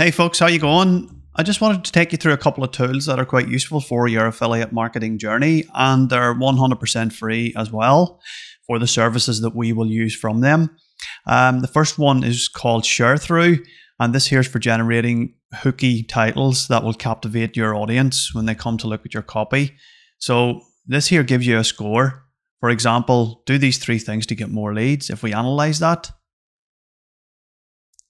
Hey folks, how you going? I just wanted to take you through a couple of tools that are quite useful for your affiliate marketing journey and they're 100% free as well for the services that we will use from them. Um, the first one is called Sharethrough and this here is for generating hooky titles that will captivate your audience when they come to look at your copy. So this here gives you a score. For example, do these three things to get more leads. If we analyze that,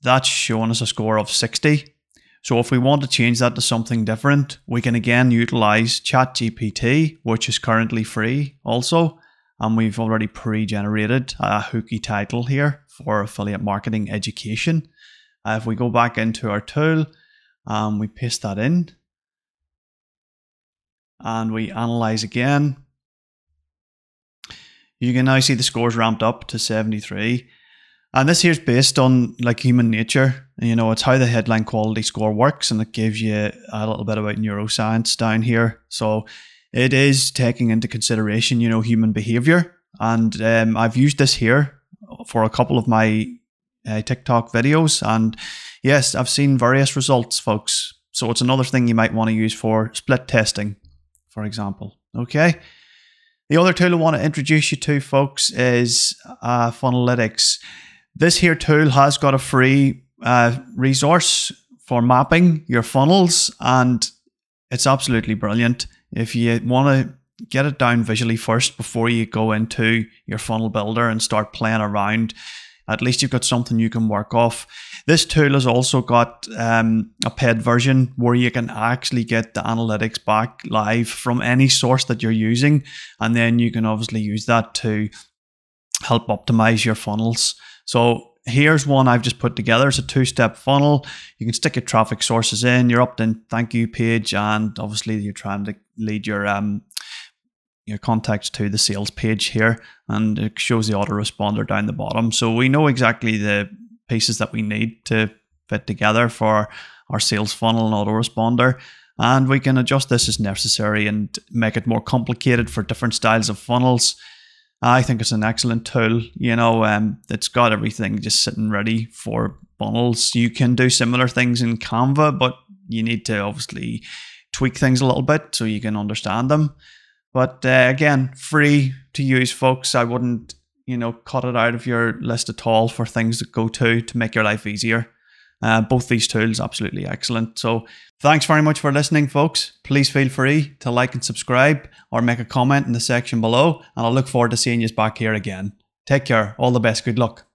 that's showing us a score of 60. So if we want to change that to something different, we can again utilize ChatGPT, which is currently free also. And we've already pre-generated a hooky title here for affiliate marketing education. Uh, if we go back into our tool, um, we paste that in and we analyze again. You can now see the scores ramped up to 73. And this here is based on like human nature. You know, it's how the headline quality score works, and it gives you a little bit about neuroscience down here. So it is taking into consideration, you know, human behavior. And um, I've used this here for a couple of my uh, TikTok videos, and yes, I've seen various results, folks. So it's another thing you might want to use for split testing, for example. Okay. The other tool I want to introduce you to, folks, is uh, Funnelytics. This here tool has got a free uh, resource for mapping your funnels, and it's absolutely brilliant. If you want to get it down visually first before you go into your funnel builder and start playing around, at least you've got something you can work off. This tool has also got um, a paid version where you can actually get the analytics back live from any source that you're using, and then you can obviously use that to help optimize your funnels. So here's one I've just put together. It's a two-step funnel. You can stick your traffic sources in, your opt-in thank you page, and obviously you're trying to lead your um, your contacts to the sales page here, and it shows the autoresponder down the bottom. So we know exactly the pieces that we need to fit together for our sales funnel and autoresponder. And we can adjust this as necessary and make it more complicated for different styles of funnels. I think it's an excellent tool. You know, um, it's got everything just sitting ready for bundles. You can do similar things in Canva, but you need to obviously tweak things a little bit so you can understand them. But uh, again, free to use, folks. I wouldn't, you know, cut it out of your list at all for things that go to to make your life easier. Uh, both these tools absolutely excellent. So thanks very much for listening, folks. Please feel free to like and subscribe or make a comment in the section below, and I look forward to seeing you back here again. Take care. All the best. Good luck.